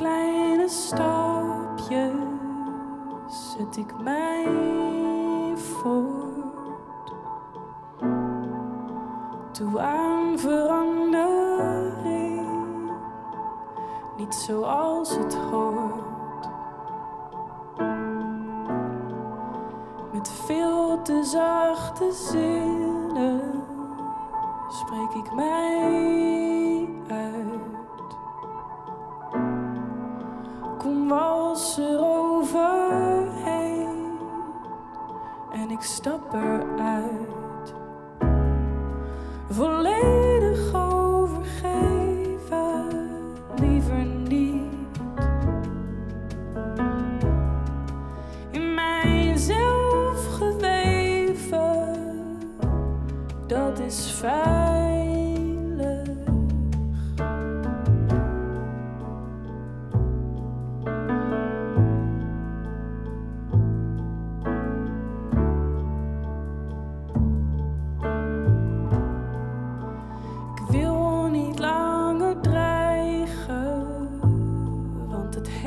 kleine stapje zet ik mij voort. Toe aan verandering, niet zoals het hoort. Met veel te zachte zinnen spreek ik mij uit. glas en ik stap eruit. Volledig overgeven, liever niet. In mijzelf geweven, dat is fijn.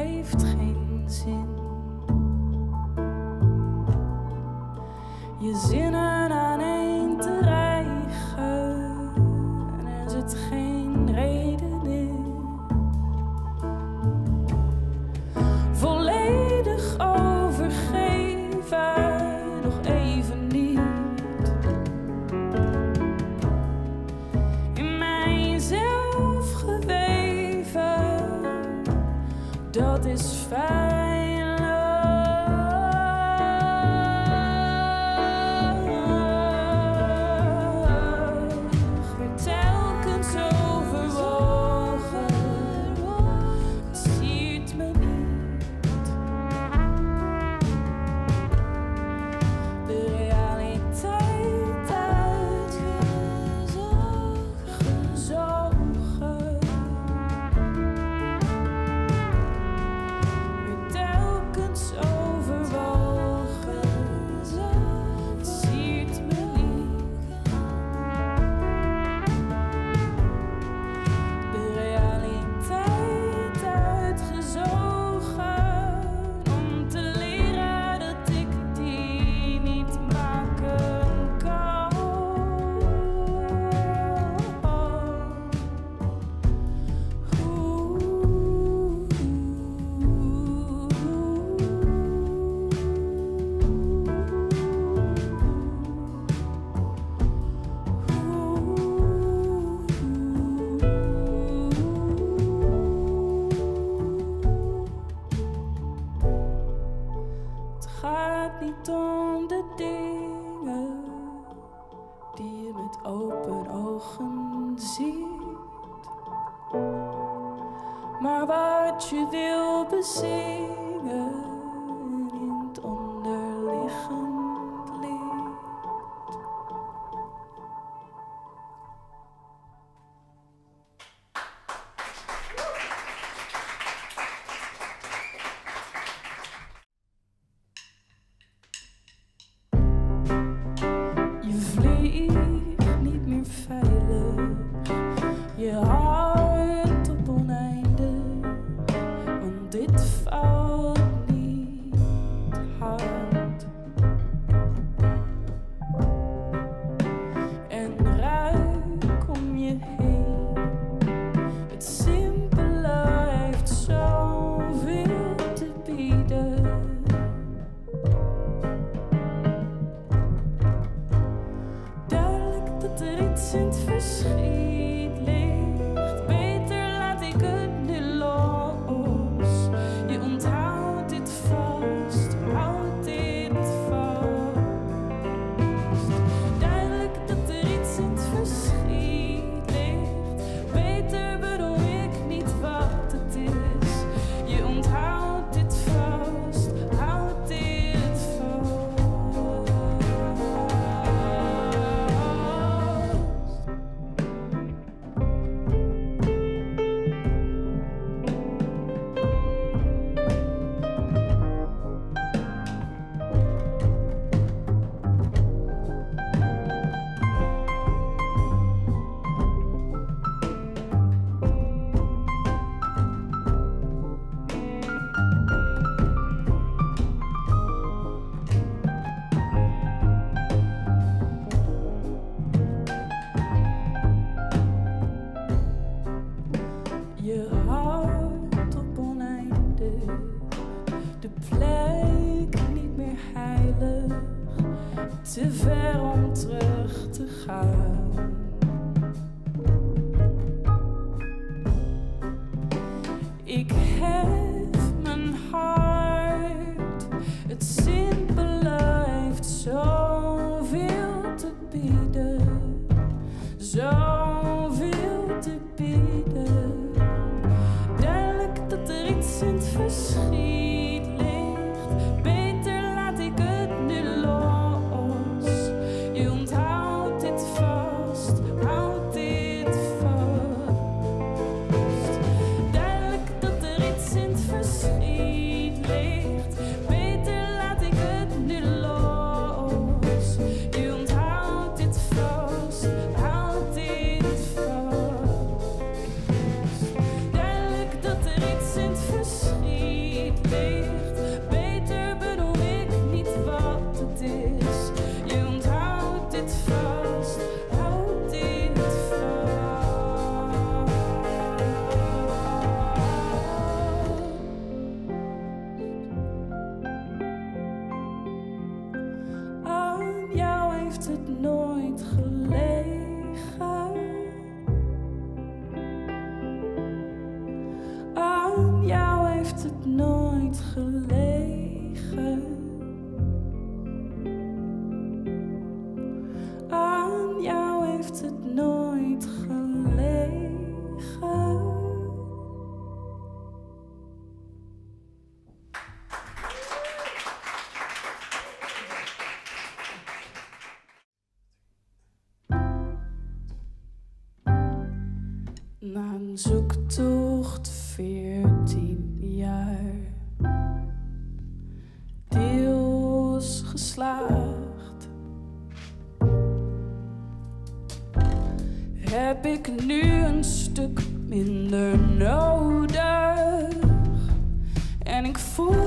heeft geen zin. Je zinnen. zingen in het onderliggend lied. Je vliegt. se verront Zoektocht 14 jaar. Deels geslaagd. Heb ik nu een stuk minder nodig? En ik voel.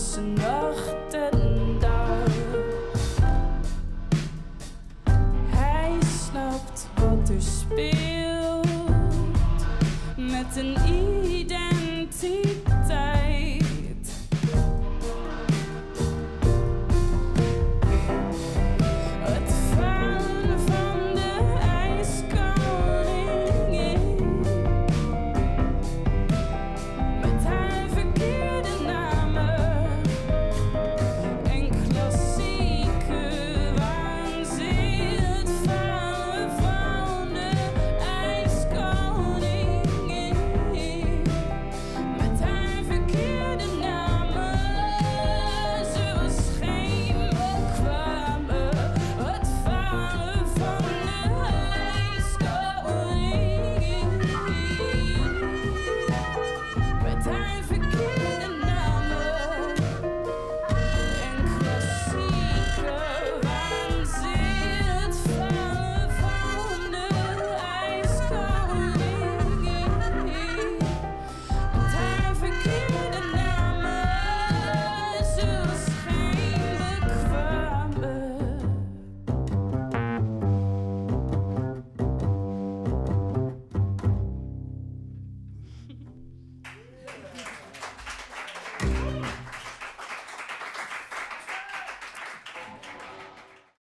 listen